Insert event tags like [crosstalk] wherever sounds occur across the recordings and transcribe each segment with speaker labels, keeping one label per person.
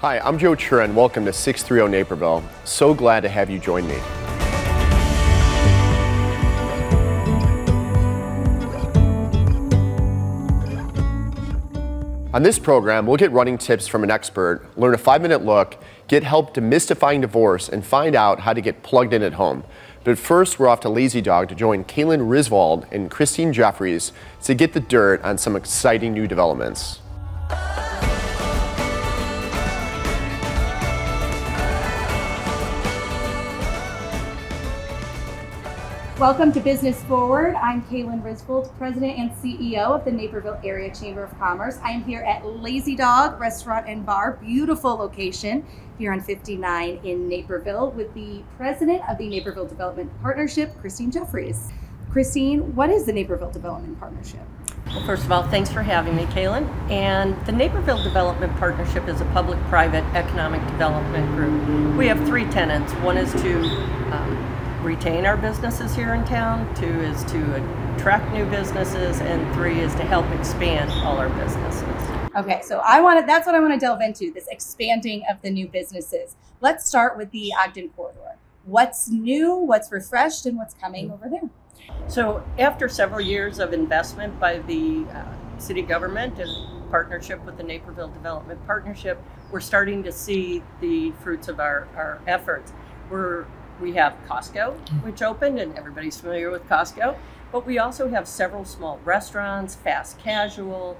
Speaker 1: Hi, I'm Joe Chura welcome to 630 Naperville. So glad to have you join me. On this program, we'll get running tips from an expert, learn a five minute look, get help demystifying divorce, and find out how to get plugged in at home. But first, we're off to Lazy Dog to join Kaylin Risvold and Christine Jeffries to get the dirt on some exciting new developments.
Speaker 2: Welcome to Business Forward. I'm Kaylin Risvold, President and CEO of the Naperville Area Chamber of Commerce. I am here at Lazy Dog Restaurant and Bar, beautiful location here on 59 in Naperville, with the President of the Naperville Development Partnership, Christine Jeffries. Christine, what is the Naperville Development Partnership?
Speaker 3: Well, first of all, thanks for having me, Kaylin. And the Naperville Development Partnership is a public private economic development group. We have three tenants. One is to um, retain our businesses here in town, two is to attract new businesses, and three is to help expand all our businesses.
Speaker 2: Okay, so I want to, that's what I want to delve into this expanding of the new businesses. Let's start with the Ogden corridor. What's new, what's refreshed, and what's coming over there?
Speaker 3: So, after several years of investment by the uh, city government and partnership with the Naperville Development Partnership, we're starting to see the fruits of our, our efforts. We're we have Costco, which opened, and everybody's familiar with Costco. But we also have several small restaurants, fast casual,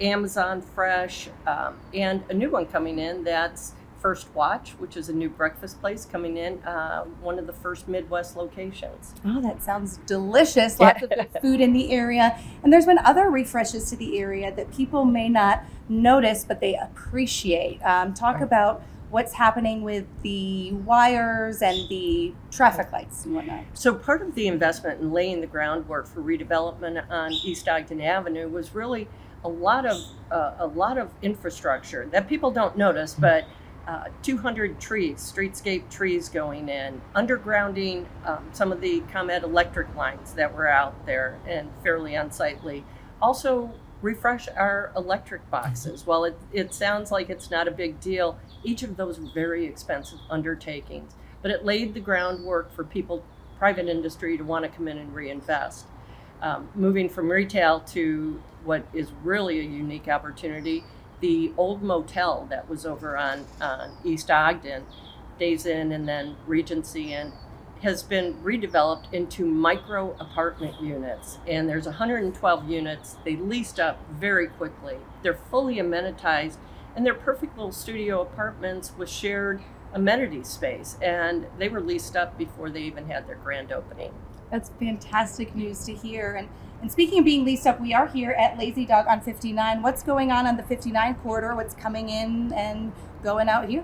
Speaker 3: Amazon Fresh, um, and a new one coming in that's First Watch, which is a new breakfast place coming in, uh, one of the first Midwest locations.
Speaker 2: Oh, that sounds delicious. [laughs] Lots of good food in the area. And there's been other refreshes to the area that people may not notice, but they appreciate. Um, talk about what's happening with the wires and the traffic lights and whatnot.
Speaker 3: So part of the investment in laying the groundwork for redevelopment on East Ogden Avenue was really a lot of uh, a lot of infrastructure that people don't notice, but uh, 200 trees, streetscape trees going in, undergrounding um, some of the ComEd electric lines that were out there and fairly unsightly. Also refresh our electric boxes. While it, it sounds like it's not a big deal, each of those were very expensive undertakings. But it laid the groundwork for people, private industry, to want to come in and reinvest. Um, moving from retail to what is really a unique opportunity, the old motel that was over on, on East Ogden, Days Inn and then Regency Inn, has been redeveloped into micro apartment units. And there's 112 units. They leased up very quickly. They're fully amenitized and they're perfect little studio apartments with shared amenity space. And they were leased up before they even had their grand opening.
Speaker 2: That's fantastic news to hear. And and speaking of being leased up, we are here at Lazy Dog on 59. What's going on on the 59 corridor? What's coming in and going out here?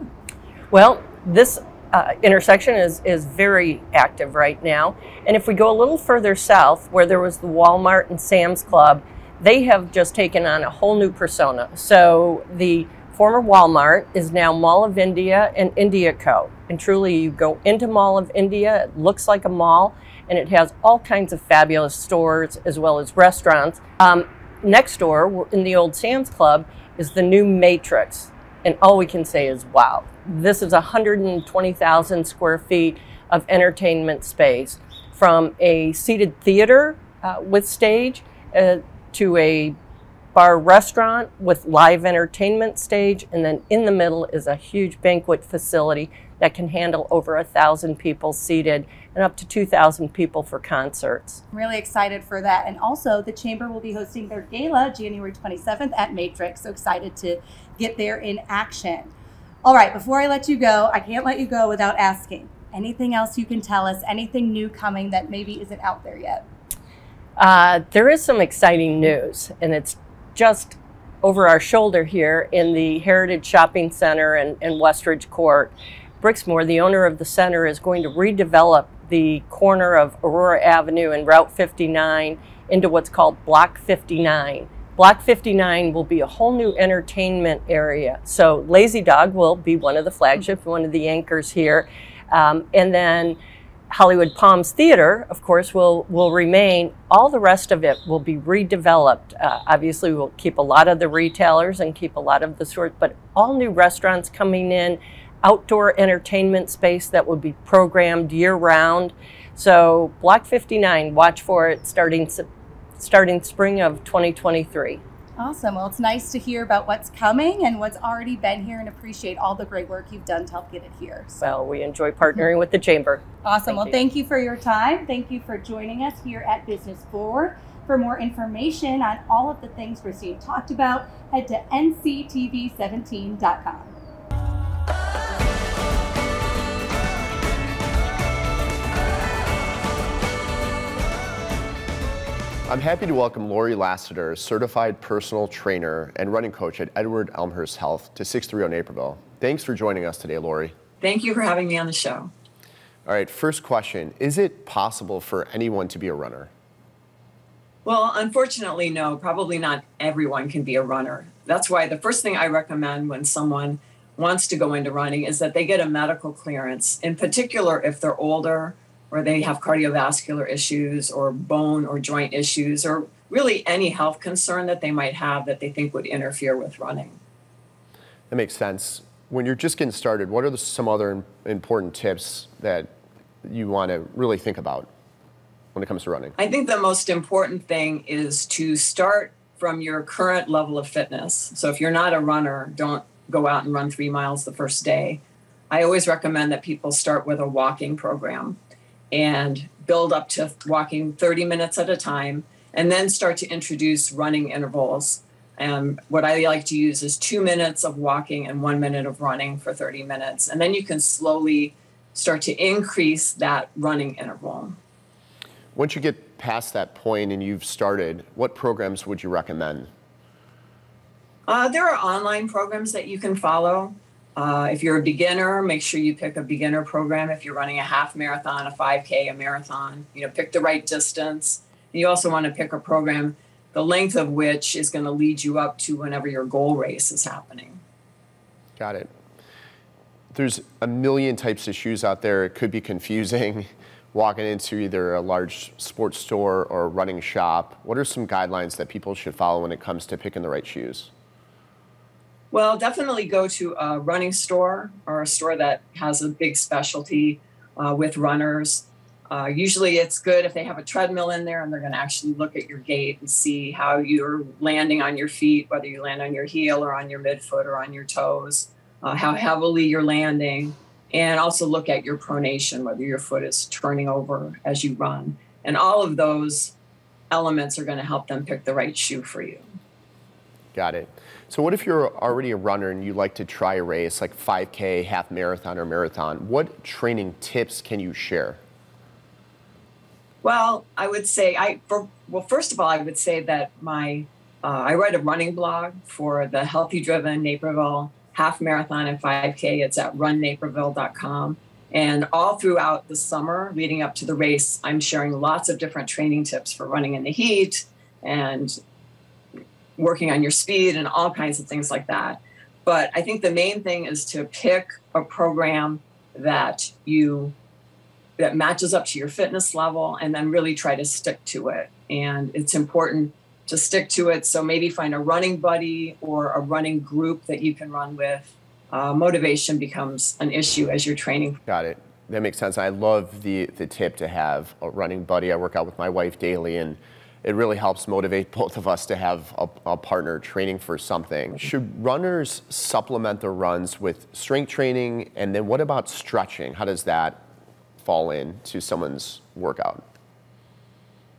Speaker 3: Well, this uh, intersection is, is very active right now. And if we go a little further south, where there was the Walmart and Sam's Club, they have just taken on a whole new persona. So the former Walmart is now Mall of India and India Co. And truly, you go into Mall of India, it looks like a mall, and it has all kinds of fabulous stores as well as restaurants. Um, next door, in the old Sam's Club, is the new Matrix. And all we can say is, wow, this is 120,000 square feet of entertainment space from a seated theater uh, with stage uh, to a bar restaurant with live entertainment stage and then in the middle is a huge banquet facility that can handle over a thousand people seated and up to 2,000 people for concerts.
Speaker 2: I'm really excited for that. And also, the Chamber will be hosting their gala January 27th at Matrix. So excited to get there in action. All right, before I let you go, I can't let you go without asking anything else you can tell us, anything new coming that maybe isn't out there yet?
Speaker 3: Uh, there is some exciting news, and it's just over our shoulder here in the Heritage Shopping Center and, and Westridge Court. Brixmor, the owner of the center, is going to redevelop the corner of Aurora Avenue and Route 59 into what's called Block 59. Block 59 will be a whole new entertainment area. So Lazy Dog will be one of the flagship, one of the anchors here. Um, and then Hollywood Palms Theater, of course, will will remain. All the rest of it will be redeveloped. Uh, obviously, we'll keep a lot of the retailers and keep a lot of the stores, but all new restaurants coming in, outdoor entertainment space that will be programmed year round. So, Block 59, watch for it starting starting spring of 2023.
Speaker 2: Awesome. Well, it's nice to hear about what's coming and what's already been here and appreciate all the great work you've done to help get it here.
Speaker 3: So. Well, we enjoy partnering with the Chamber.
Speaker 2: Awesome. Thank well, you. thank you for your time. Thank you for joining us here at Business Forward. For more information on all of the things we're seeing talked about, head to nctv17.com.
Speaker 1: I'm happy to welcome Lori Lassiter, certified personal trainer and running coach at Edward Elmhurst Health to 630 Naperville. Thanks for joining us today, Lori.
Speaker 4: Thank you for having me on the show.
Speaker 1: All right, first question Is it possible for anyone to be a runner?
Speaker 4: Well, unfortunately, no. Probably not everyone can be a runner. That's why the first thing I recommend when someone wants to go into running is that they get a medical clearance, in particular if they're older or they have cardiovascular issues or bone or joint issues or really any health concern that they might have that they think would interfere with running.
Speaker 1: That makes sense. When you're just getting started, what are the, some other important tips that you want to really think about when it comes to running?
Speaker 4: I think the most important thing is to start from your current level of fitness. So if you're not a runner, don't go out and run three miles the first day. I always recommend that people start with a walking program and build up to walking 30 minutes at a time, and then start to introduce running intervals. And what I like to use is two minutes of walking and one minute of running for 30 minutes. And then you can slowly start to increase that running interval.
Speaker 1: Once you get past that point and you've started, what programs would you recommend?
Speaker 4: Uh, there are online programs that you can follow. Uh, if you're a beginner, make sure you pick a beginner program. If you're running a half marathon, a 5K, a marathon, you know, pick the right distance. And You also want to pick a program, the length of which is going to lead you up to whenever your goal race is happening.
Speaker 1: Got it. There's a million types of shoes out there. It could be confusing [laughs] walking into either a large sports store or a running shop. What are some guidelines that people should follow when it comes to picking the right shoes?
Speaker 4: Well, definitely go to a running store or a store that has a big specialty uh, with runners. Uh, usually it's good if they have a treadmill in there and they're going to actually look at your gait and see how you're landing on your feet, whether you land on your heel or on your midfoot or on your toes, uh, how heavily you're landing, and also look at your pronation, whether your foot is turning over as you run. And all of those elements are going to help them pick the right shoe for you.
Speaker 1: Got it. So what if you're already a runner and you like to try a race like 5K, half marathon, or marathon? What training tips can you share?
Speaker 4: Well, I would say I for well, first of all, I would say that my uh, I write a running blog for the Healthy Driven Naperville half marathon and 5K. It's at runnaperville.com. And all throughout the summer leading up to the race, I'm sharing lots of different training tips for running in the heat and working on your speed and all kinds of things like that. But I think the main thing is to pick a program that you that matches up to your fitness level and then really try to stick to it. And it's important to stick to it. So maybe find a running buddy or a running group that you can run with. Uh, motivation becomes an issue as you're training.
Speaker 1: Got it. That makes sense. I love the the tip to have a running buddy. I work out with my wife daily and it really helps motivate [laughs] both of us to have a, a, partner training for something. Should runners supplement their runs with strength training? And then what about stretching? How does that fall into someone's workout?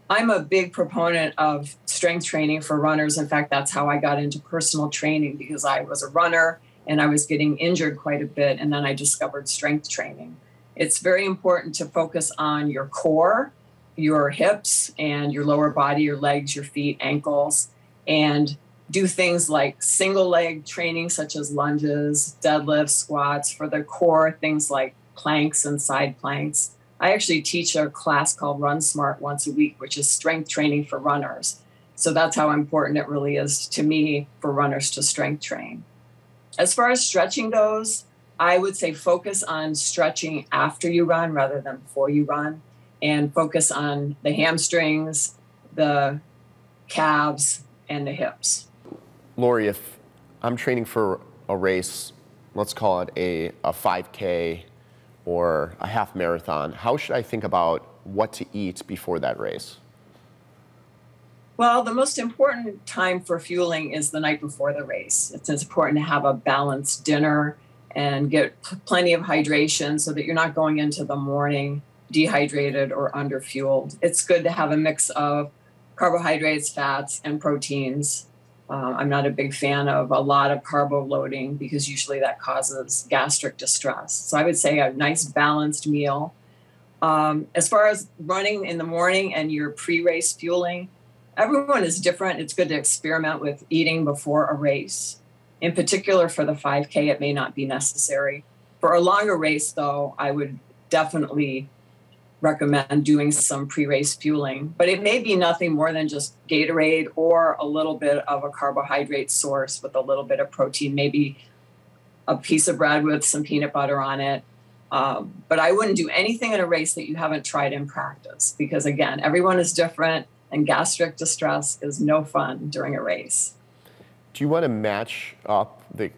Speaker 4: I'm a big proponent of strength training for runners. In fact, that's how I got into personal training because I was a runner and I was getting injured quite a bit. And then I discovered strength training. It's very important to focus on your core your hips and your lower body, your legs, your feet, ankles, and do things like single leg training, such as lunges, deadlifts, squats for the core, things like planks and side planks. I actually teach a class called Run Smart once a week, which is strength training for runners. So that's how important it really is to me for runners to strength train. As far as stretching goes, I would say focus on stretching after you run rather than before you run, and focus on the hamstrings, the calves, and the hips.
Speaker 1: Lori, if I'm training for a race, let's call it a, a 5K or a half marathon, how should I think about what to eat before that race?
Speaker 4: Well, the most important time for fueling is the night before the race. It's important to have a balanced dinner and get plenty of hydration so that you're not going into the morning dehydrated or underfueled. It's good to have a mix of carbohydrates, fats, and proteins. Uh, I'm not a big fan of a lot of carbo loading because usually that causes gastric distress. So I would say a nice balanced meal. Um, as far as running in the morning and your pre race fueling, everyone is different. It's good to experiment with eating before a race. In particular, for the 5K, it may not be necessary. For a longer race, though, I would definitely recommend doing some pre race fueling. But it may be nothing more than just Gatorade or a little bit of a carbohydrate source with a little bit of protein, maybe a piece of bread with some peanut butter on it. Um, but I wouldn't do anything in a race that you haven't tried in practice because, again, everyone is different and gastric distress is no fun during a race.
Speaker 1: Do you want to match up the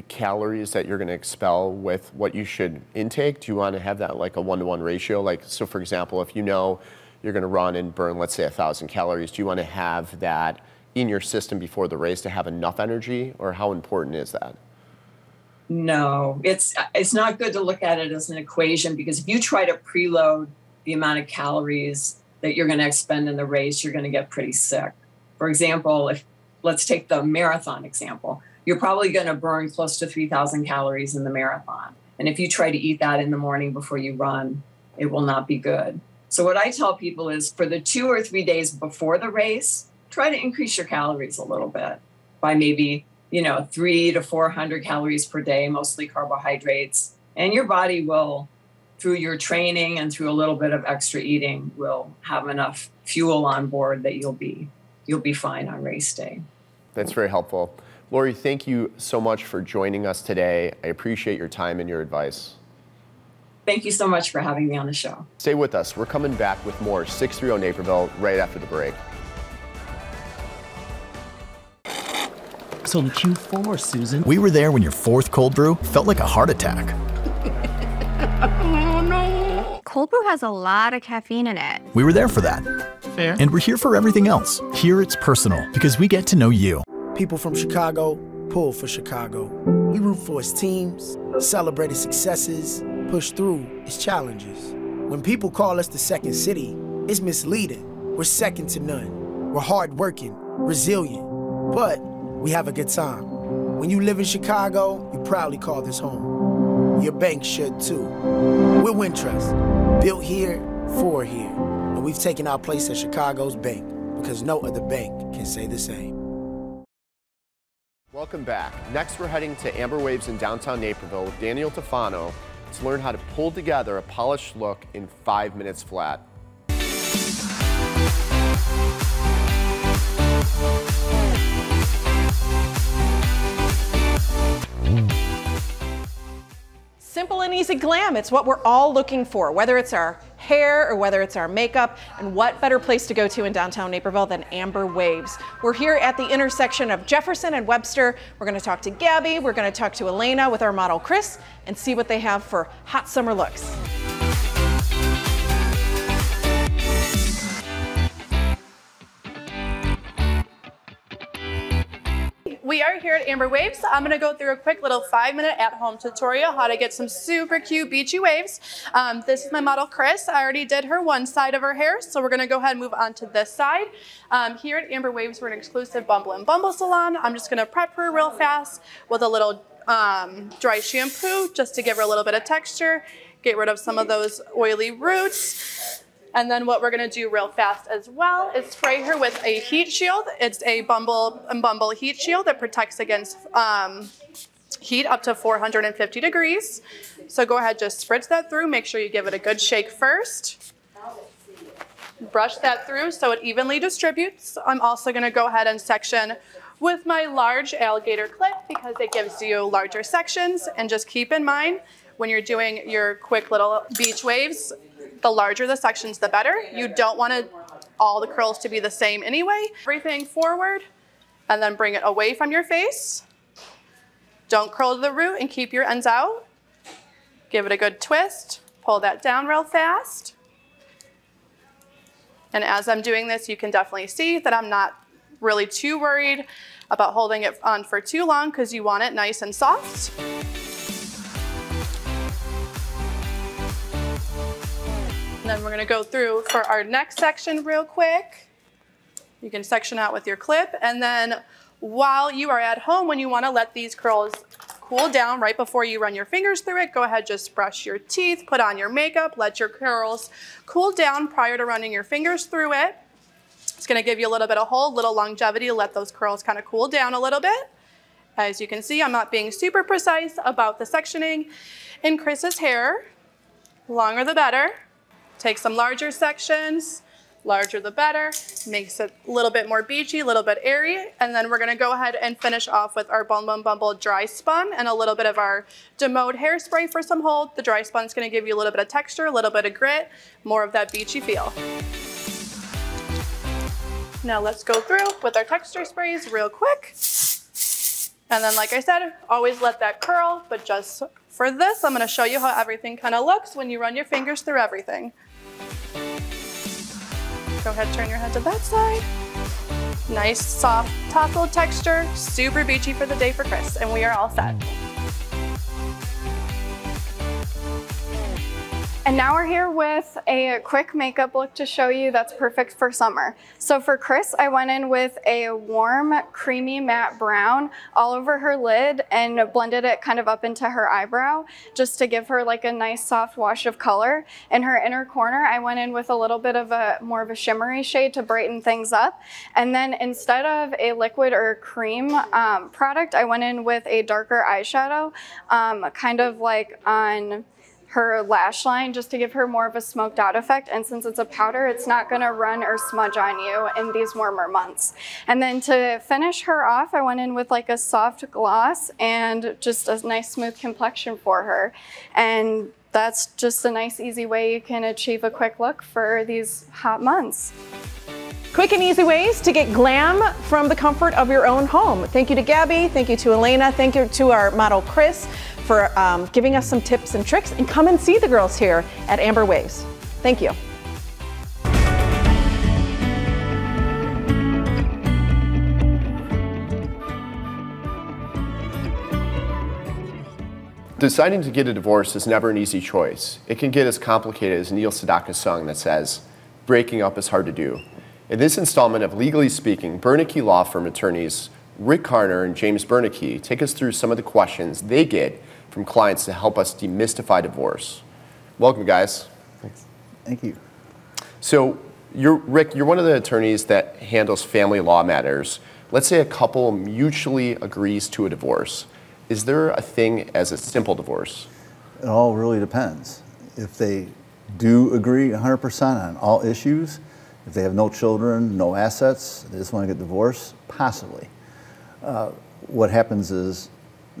Speaker 1: the calories that you're going to expel with what you should intake? Do you want to have that like a one to one ratio? Like, so for example, if you know you're going to run and burn, let's say, a thousand calories, do you want to have that in your system before the race to have enough energy, or how important is that?
Speaker 4: No, it's it's not good to look at it as an equation because if you try to preload the amount of calories that you're going to expend in the race, you're going to get pretty sick. For example, if let's take the marathon example, you're probably going to burn close to 3,000 calories in the marathon. And if you try to eat that in the morning before you run, it will not be good. So, what I tell people is for the two or three days before the race, try to increase your calories a little bit by maybe, you know, three to 400 calories per day, mostly carbohydrates. And your body will through your training and through a little bit of extra eating will have enough fuel on board that you'll be you'll be fine on race day.
Speaker 1: That's very helpful. Lori, thank you so much for joining us today. I appreciate your time and your advice.
Speaker 4: Thank you so much for having me on the show.
Speaker 1: Stay with us. We're coming back with more 630 Naperville right after the break.
Speaker 5: So in Q4, Susan.
Speaker 6: We were there when your fourth cold brew felt like a heart attack. [laughs] oh, no.
Speaker 7: Cold brew has a lot of caffeine in it.
Speaker 6: We were there for that.
Speaker 5: Fair.
Speaker 6: And we're here for everything else. Here it's personal because we get to know you.
Speaker 8: People from Chicago pull for Chicago. We root for his teams, celebrate his successes, push through his challenges. When people call us the second city, it's misleading. We're second to none. We're hardworking, resilient, but we have a good time. When you live in Chicago, you proudly call this home. Your bank should too. We're Wintrust, built here for here. And we've taken our place as Chicago's bank because no other bank can say the same.
Speaker 1: Welcome back. Next, we're heading to Amber Waves in downtown Naperville with Daniel Tefano to learn how to pull together a polished look in five minutes flat.
Speaker 9: Simple and easy glam. It's what we're all looking for, whether it's our hair or whether it's our makeup. And what better place to go to in downtown Naperville than Amber Waves? We're here at the intersection of Jefferson and Webster. We're going to talk to Gabby, we're going to talk to Elena with our model Chris, and see what they have for hot summer looks. We are here at Amber Waves. I'm gonna go through a quick little five minute at home tutorial how to get some super cute beachy waves. Um, this is my model Chris. I already did her one side of her hair, so we're gonna go ahead and move on to this side. Um, here at Amber Waves, we're an exclusive Bumble and Bumble salon. I'm just gonna prep her real fast with a little um, dry shampoo just to give her a little bit of texture, get rid of some of those oily roots. And then what we're gonna do real fast as well is spray her with a heat shield. It's a Bumble and Bumble heat shield that protects against um, heat up to 450 degrees. So go ahead, just spritz that through. Make sure you give it a good shake first. Brush that through so it evenly distributes. I'm also gonna go ahead and section with my large alligator clip because it gives you larger sections. And just keep in mind, when you're doing your quick little beach waves, the larger the sections, the better. You don't want all the curls to be the same anyway. Everything forward and then bring it away from your face. Don't curl to the root and keep your ends out. Give it a good twist. Pull that down real fast. And as I'm doing this, you can definitely see that I'm not really too worried about holding it on for too long because you want it nice and soft. Then we're gonna go through for our next section real quick. You can section out with your clip and then while you are at home, when you wanna let these curls cool down right before you run your fingers through it, go ahead, just brush your teeth, put on your makeup, let your curls cool down prior to running your fingers through it. It's gonna give you a little bit of hold, a little longevity let those curls kind of cool down a little bit. As you can see, I'm not being super precise about the sectioning in Chris's hair. Longer the better. Take some larger sections, larger the better. Makes it a little bit more beachy, a little bit airy. And then we're gonna go ahead and finish off with our Bum Bum Bumble dry spun and a little bit of our Demode hairspray for some hold. The dry spun's gonna give you a little bit of texture, a little bit of grit, more of that beachy feel. Now let's go through with our texture sprays real quick. And then like I said, always let that curl, but just for this, I'm gonna show you how everything kind of looks when you run your fingers through everything. Go ahead, turn your head to that side. Nice, soft, tassel texture, super beachy for the day for Chris, and we are all set. Mm.
Speaker 7: And now we're here with a quick makeup look to show you that's perfect for summer. So for Chris, I went in with a warm, creamy matte brown all over her lid and blended it kind of up into her eyebrow just to give her like a nice soft wash of color. In her inner corner, I went in with a little bit of a more of a shimmery shade to brighten things up. And then instead of a liquid or cream um, product, I went in with a darker eyeshadow, um, kind of like on her lash line just to give her more of a smoked out effect. And since it's a powder, it's not gonna run or smudge on you in these warmer months. And then to finish her off, I went in with like a soft gloss and just a nice smooth complexion for her. And that's just a nice easy way you can achieve a quick look for these hot months.
Speaker 10: Quick and easy ways to get glam from the comfort of your own home. Thank you to Gabby. Thank you to Elena. Thank you to our model Chris for um, giving us some tips and tricks. And come and see the girls here at Amber Waves. Thank you.
Speaker 1: Deciding to get a divorce is never an easy choice. It can get as complicated as Neil Sedaka's song that says, breaking up is hard to do. In this installment of Legally Speaking, Bernanke Law Firm attorneys Rick Karner and James Bernanke take us through some of the questions they get from clients to help us demystify divorce. Welcome, guys.
Speaker 11: Thanks. Thank you.
Speaker 1: So, you're, Rick, you're one of the attorneys that handles family law matters. Let's say a couple mutually agrees to a divorce. Is there a thing as a simple divorce?
Speaker 11: It all really depends. If they do agree 100% on all issues, if they have no children, no assets, they just want to get divorced, possibly. Uh, what happens is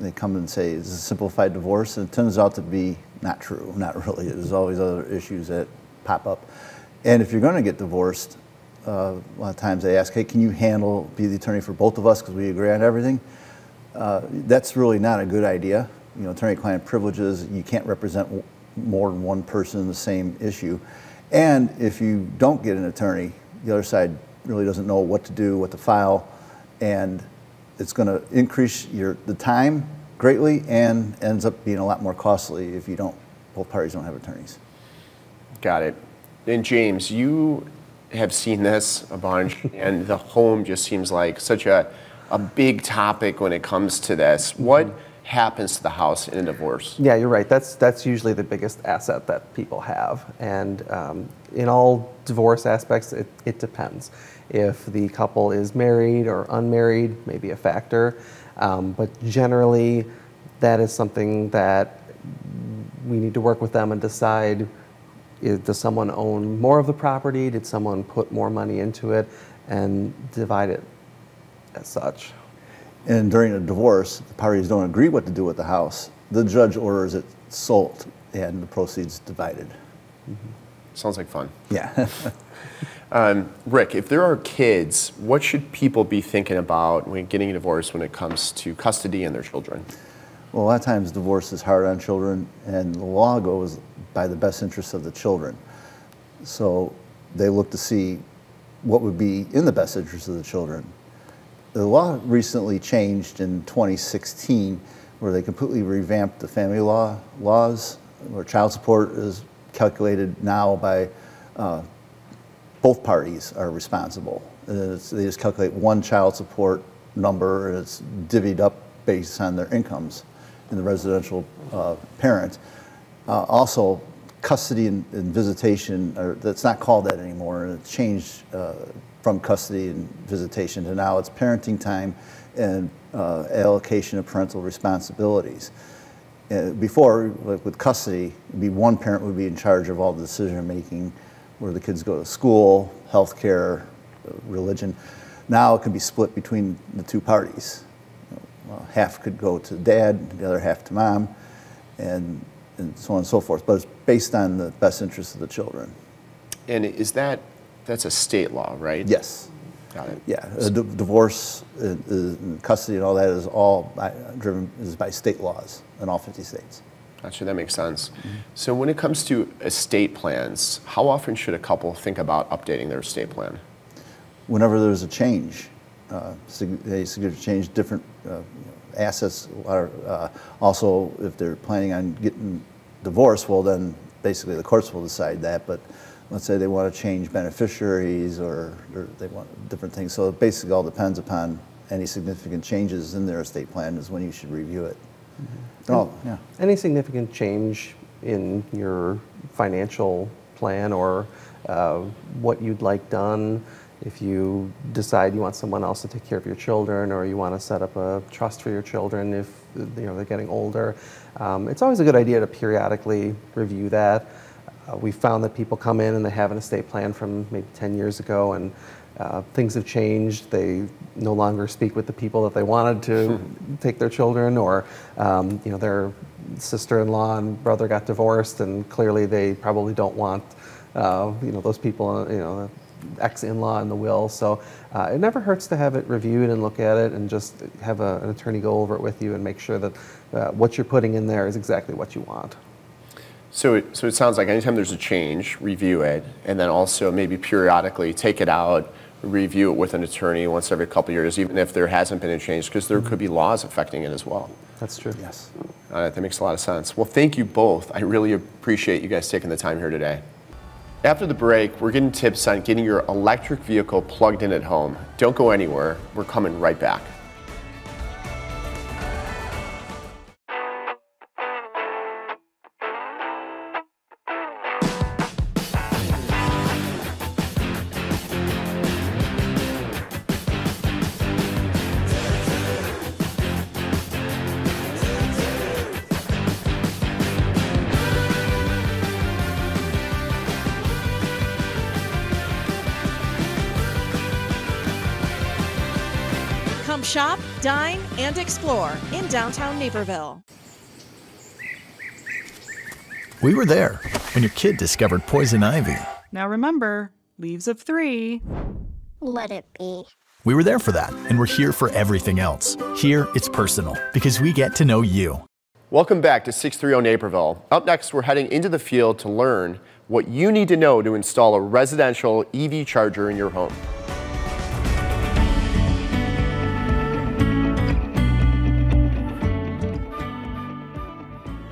Speaker 11: they come and say it's a simplified divorce, and it turns out to be not true, not really. There's always other issues that pop up. And if you're going to get divorced, uh, a lot of times they ask, hey, can you handle, be the attorney for both of us because we agree on everything? Uh, that's really not a good idea. You know, attorney-client privileges, you can't represent more than one person in the same issue. And if you don't get an attorney, the other side really doesn't know what to do, what to file, and it's going to increase your the time greatly and ends up being a lot more costly if you don't both parties don't have attorneys.
Speaker 1: Got it. And James, you have seen this a bunch, and the home just seems like such a a big topic when it comes to this. What happens to the house in a divorce?
Speaker 12: Yeah, you're right. That's that's usually the biggest asset that people have, and um, in all divorce aspects, it, it depends. If the couple is married or unmarried, maybe a factor, um, but generally, that is something that we need to work with them and decide. Is, does someone own more of the property? Did someone put more money into it and divide it as such.
Speaker 11: And during a divorce, the parties don't agree what to do with the house. The judge orders it sold and the proceeds divided.
Speaker 1: Sounds like fun.
Speaker 11: Yeah. [laughs]
Speaker 1: Um, Rick, if there are kids, what should people be thinking about when getting a divorce when it comes to custody and their children?
Speaker 11: Well, a lot of times divorce is hard on children, and the law goes by the best interests of the children. So they look to see what would be in the best interest of the children. The law recently changed in 2016 where they completely revamped the family law laws, where child support is calculated now by uh, both parties are responsible. It's, they just calculate one child support number and it's divvied up based on their incomes in the residential uh, parent. Uh, also, custody and, and visitation, are, that's not called that anymore, and it's changed uh, from custody and visitation to now it's parenting time and uh, allocation of parental responsibilities. Uh, before, like with custody, be one parent would be in charge of all the decision making, where the kids go to school, healthcare, religion. Now it can be split between the two parties. Well, half could go to dad, the other half to mom, and, and so on and so forth. But it's based on the best interest of the children.
Speaker 1: And is that, that's a state law, right?
Speaker 11: Yes.
Speaker 1: Got it.
Speaker 11: Yeah, d- divorce, uh, uh, custody, and all that is all by, driven is by state laws in all 50 states.
Speaker 1: Gotcha, that makes sense. So when it comes to estate plans, how often should a couple think about updating their estate plan?
Speaker 11: Whenever there's a change, uh, a significant change, different uh, assets are uh, also if they're planning on getting divorced, well then basically the courts will decide that. But let's say they want to change beneficiaries or, or they want different things. So it basically all depends upon any significant changes in their estate plan is when you should review it. Oh, yeah.
Speaker 12: Any significant change in your financial plan or uh, what you'd like done? If you decide you want someone else to take care of your children, or you want to set up a trust for your children if you know they're getting older, um, it's always a good idea to periodically review that. Uh, we found that people come in and they have an estate plan from maybe 10 years ago, and uh, things have changed. They no longer speak with the people that they wanted to take their children, or um, you know their sister-in-law and brother got divorced, and clearly they probably don't want uh, you know those people, you know, ex-in-law in the will. So uh, it never hurts to have it reviewed and look at it, and just have a, an attorney go over it with you and make sure that uh, what you're putting in there is exactly what you want.
Speaker 1: So it, so it sounds like anytime there's a change, review it, and then also maybe periodically take it out, review it with an attorney once every couple of years, even if there hasn't been a change, because there could be laws affecting it as well.
Speaker 12: That's true.
Speaker 11: Yes.
Speaker 1: All right, that makes a lot of sense. Well, thank you both. I really appreciate you guys taking the time here today. After the break, we're getting tips on getting your electric vehicle plugged in at home. Don't go anywhere. We're coming right back.
Speaker 13: Downtown Naperville.
Speaker 6: We were there when your kid discovered poison ivy.
Speaker 14: Now remember, leaves of three.
Speaker 15: Let it be.
Speaker 6: We were there for that, and we're here for everything else. Here, it's personal because we get to know you.
Speaker 1: Welcome back to 630 Naperville. Up next, we're heading into the field to learn what you need to know to install a residential EV charger in your home.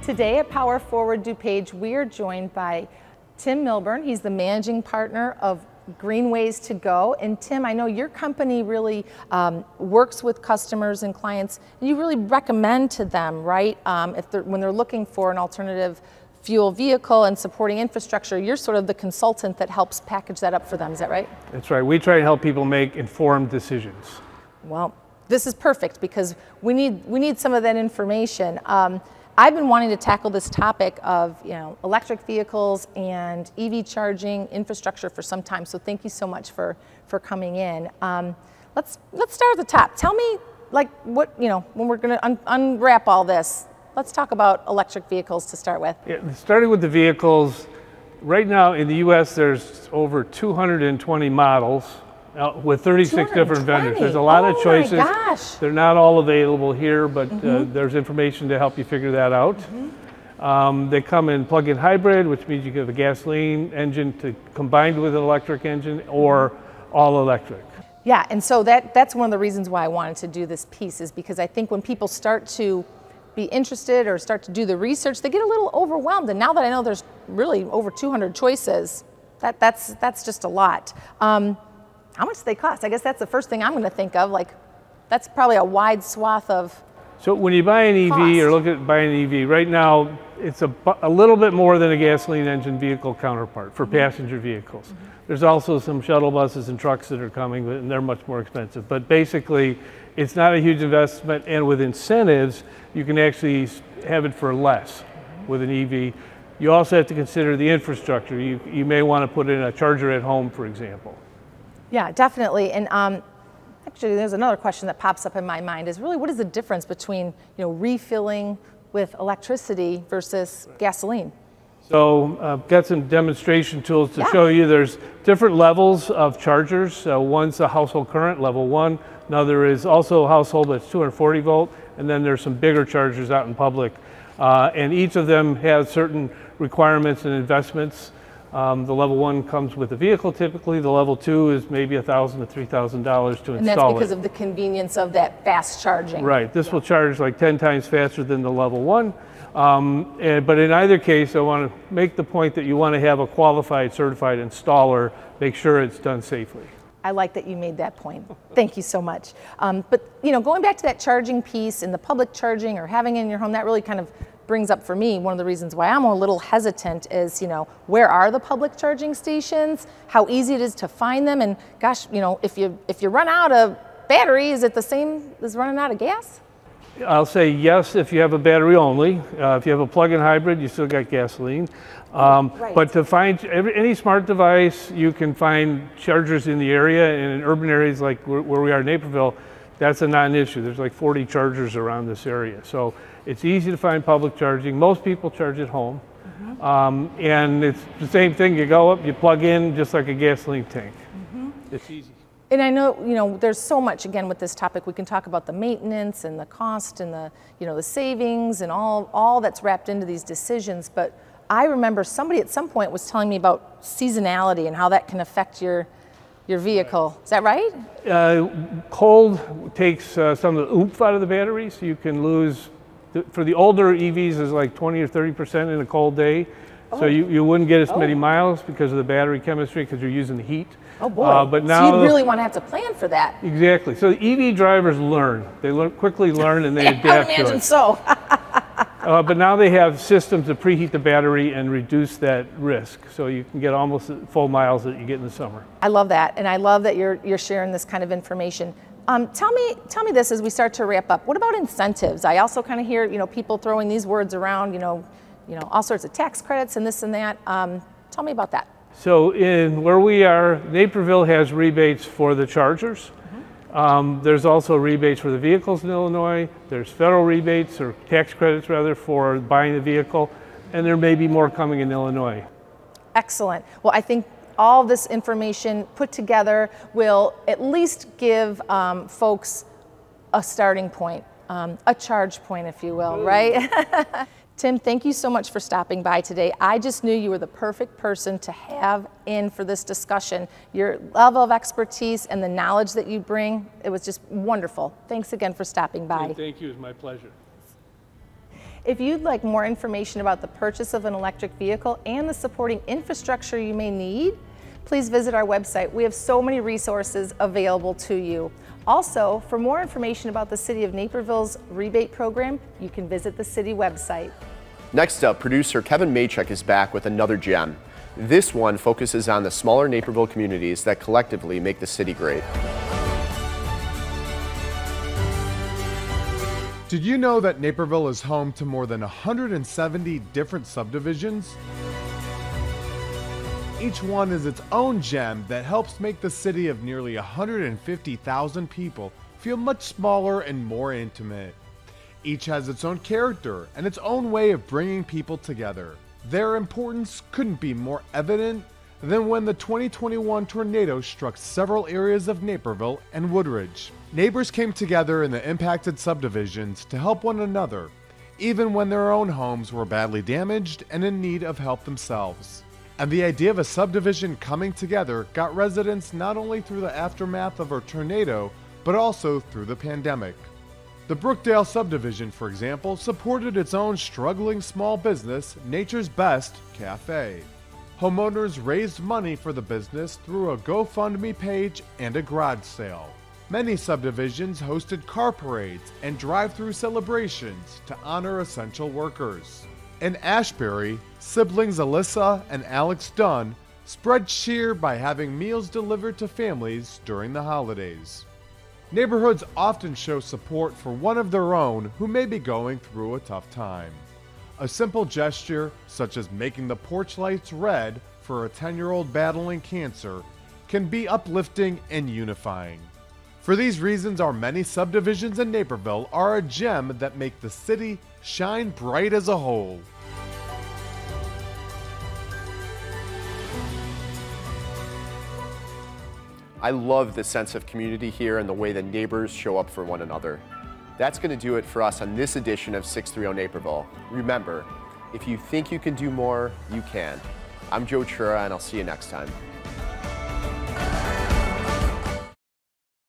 Speaker 16: Today at Power Forward DuPage, we are joined by Tim Milburn. He's the managing partner of Greenways to Go. And Tim, I know your company really um, works with customers and clients, and you really recommend to them, right? Um, if they're, when they're looking for an alternative fuel vehicle and supporting infrastructure, you're sort of the consultant that helps package that up for them. Is that right?
Speaker 17: That's right. We try to help people make informed decisions.
Speaker 16: Well, this is perfect because we need we need some of that information. Um, I've been wanting to tackle this topic of you know electric vehicles and EV charging infrastructure for some time. So thank you so much for for coming in. Um, let's let's start at the top. Tell me like what, you know, when we're going to un- unwrap all this, let's talk about electric vehicles to start with.
Speaker 17: Yeah, starting with the vehicles, right now in the U.S. there's over 220 models with 36 different vendors. There's a lot
Speaker 16: Oh
Speaker 17: of
Speaker 16: my
Speaker 17: choices.
Speaker 16: gosh.
Speaker 17: They're not all available here, but uh,
Speaker 16: Mhm.
Speaker 17: there's information to help you figure that out. Um, they come in plug-in hybrid, which means you get a gasoline engine to combined with an electric engine, or all electric.
Speaker 16: Yeah, and so that that's one of the reasons why I wanted to do this piece is because I think when people start to be interested or start to do the research, they get a little overwhelmed. And now that I know there's really over 200 choices, that that's that's just a lot. Um, how much do they cost? I guess that's the first thing I'm going to think of. Like, that's probably a wide swath of.
Speaker 17: So when you buy an EV or look at buying an EV, right now it's a, a little bit more than a gasoline engine vehicle counterpart for mm-hmm. passenger vehicles. Mm-hmm. There's also some shuttle buses and trucks that are coming, but- and they're much more expensive. But basically, it's not a huge investment, and with incentives, you can actually have it for less mm-hmm. with an EV. You also have to consider the infrastructure. You, you may want to put in a charger at home, for example.
Speaker 16: Yeah, definitely. And um, actually, there's another question that pops up in my mind: is really what is the difference between you know refilling with electricity versus gasoline?
Speaker 17: So uh, got some demonstration tools to
Speaker 16: Yeah.
Speaker 17: show you. There's different levels of chargers. So one's a household current, level one. Another is also a household that's 240 volt. And then there's some bigger chargers out in public. Uh, and each of them has certain requirements and investments. Um, the level one comes with the vehicle typically. The level two is maybe a 1,000 to $3,000 to install.
Speaker 16: And that's because
Speaker 17: it.
Speaker 16: of the convenience of that fast charging.
Speaker 17: Right, this will charge like 10 times faster than the level one. Um, and, but in either case, I want to make the point that you want to have a qualified, certified installer make sure it's done safely.
Speaker 16: I like that you made that point. Thank you so much. Um, but you know, going back to that charging piece and the public charging or having it in your home, that really kind of brings up for me one of the reasons why I'm a little hesitant is, you know, where are the public charging stations? How easy it is to find them, and gosh, you know, if you if you run out of battery, is it the same as running out of gas?
Speaker 17: I'll say yes if you have a battery only. Uh, if you have a plug-in hybrid, you still got gasoline. Um,
Speaker 16: Right.
Speaker 17: But to find every, any smart device, you can find chargers in the area. And in urban areas like where, where we are in Naperville, that's a non-issue. There's like 40 chargers around this area. So it's easy to find public charging. Most people charge at home. Um, and it's the same thing. You go up, you plug in just like a gasoline tank. It's easy.
Speaker 16: And I know, you know, there's so much again with this topic. We can talk about the maintenance and the cost and the, you know, the savings and all all that's wrapped into these decisions. But I remember somebody at some point was telling me about seasonality and how that can affect your your vehicle. Is that right?
Speaker 17: Uh, cold takes uh, some of the oomph out of the battery, so you can lose. For the older EVs, is like 20 or 30 percent in a cold day.
Speaker 16: Oh.
Speaker 17: So you, you wouldn't get as many miles because of the battery chemistry because you're using the heat.
Speaker 16: Oh boy!
Speaker 17: Uh, but now
Speaker 16: so you really want to have to plan for that.
Speaker 17: exactly. So the EV drivers learn. They learn, quickly learn and they [laughs]
Speaker 16: I would
Speaker 17: adapt to
Speaker 16: imagine
Speaker 17: it.
Speaker 16: so. [laughs]
Speaker 17: Uh, but now they have systems to preheat the battery and reduce that risk, so you can get almost the full miles that you get in the summer.
Speaker 16: I love that, and I love that you're you're sharing this kind of information. Um, tell me, tell me this as we start to wrap up. What about incentives? I also kind of hear you know people throwing these words around, you know, you know all sorts of tax credits and this and that. Um, tell me about that.
Speaker 17: So in where we are, Naperville has rebates for the chargers. Um, there's also rebates for the vehicles in Illinois. There's federal rebates or tax credits rather for buying the vehicle, and there may be more coming in Illinois.
Speaker 16: Excellent. Well, I think all this information put together will at least give um, folks a starting point, um, a charge point, if you will, right? [laughs] Tim, thank you so much for stopping by today. I just knew you were the perfect person to have in for this discussion. Your level of expertise and the knowledge that you bring, it was just wonderful. Thanks again for stopping by.
Speaker 17: Thank you, it's my pleasure.
Speaker 16: If you'd like more information about the purchase of an electric vehicle and the supporting infrastructure you may need, please visit our website. We have so many resources available to you. Also, for more information about the City of Naperville's rebate program, you can visit the city website.
Speaker 1: Next up, producer Kevin Maychek is back with another gem. This one focuses on the smaller Naperville communities that collectively make the city great.
Speaker 18: Did you know that Naperville is home to more than 170 different subdivisions? Each one is its own gem that helps make the city of nearly 150,000 people feel much smaller and more intimate. Each has its own character and its own way of bringing people together. Their importance couldn't be more evident than when the 2021 tornado struck several areas of Naperville and Woodridge. Neighbors came together in the impacted subdivisions to help one another, even when their own homes were badly damaged and in need of help themselves. And the idea of a subdivision coming together got residents not only through the aftermath of a tornado, but also through the pandemic. The Brookdale subdivision, for example, supported its own struggling small business, Nature's Best Cafe. Homeowners raised money for the business through a GoFundMe page and a garage sale. Many subdivisions hosted car parades and drive through celebrations to honor essential workers. In Ashbury, siblings Alyssa and Alex Dunn spread cheer by having meals delivered to families during the holidays. Neighborhoods often show support for one of their own who may be going through a tough time. A simple gesture, such as making the porch lights red for a 10 year old battling cancer, can be uplifting and unifying. For these reasons, our many subdivisions in Naperville are a gem that make the city shine bright as a whole.
Speaker 1: I love the sense of community here and the way the neighbors show up for one another. That's going to do it for us on this edition of 630 Naperville. Remember, if you think you can do more, you can. I'm Joe Chura, and I'll see you next time.